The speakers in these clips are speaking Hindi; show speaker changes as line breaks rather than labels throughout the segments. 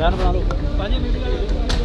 बना लो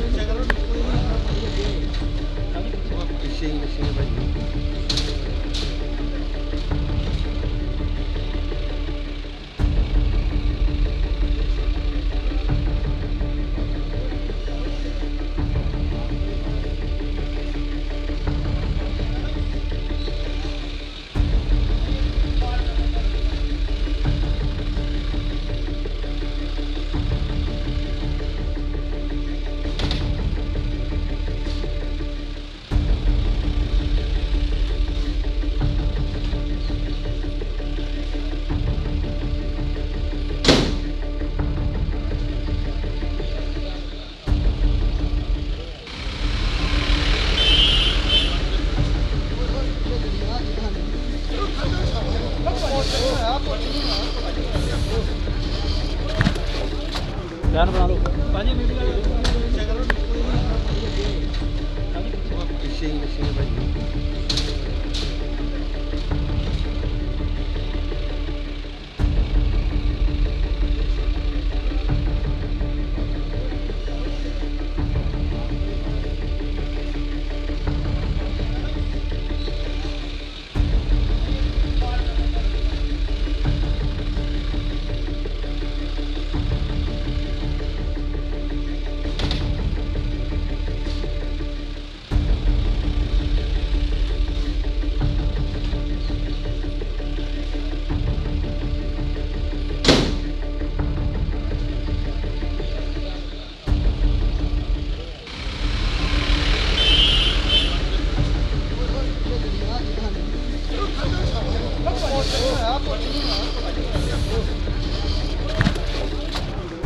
ध्यान बना लो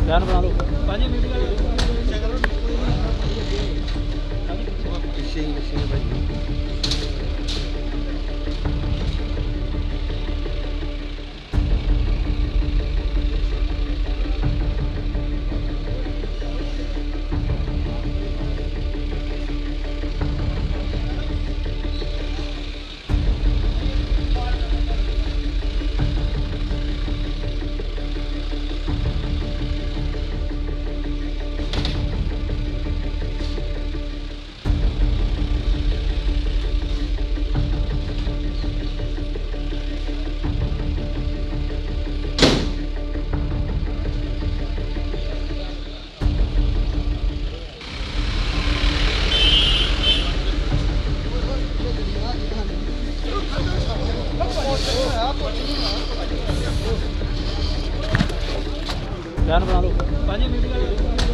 ध्यान बना लो
ध्यान बना लो